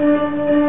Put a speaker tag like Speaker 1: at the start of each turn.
Speaker 1: Música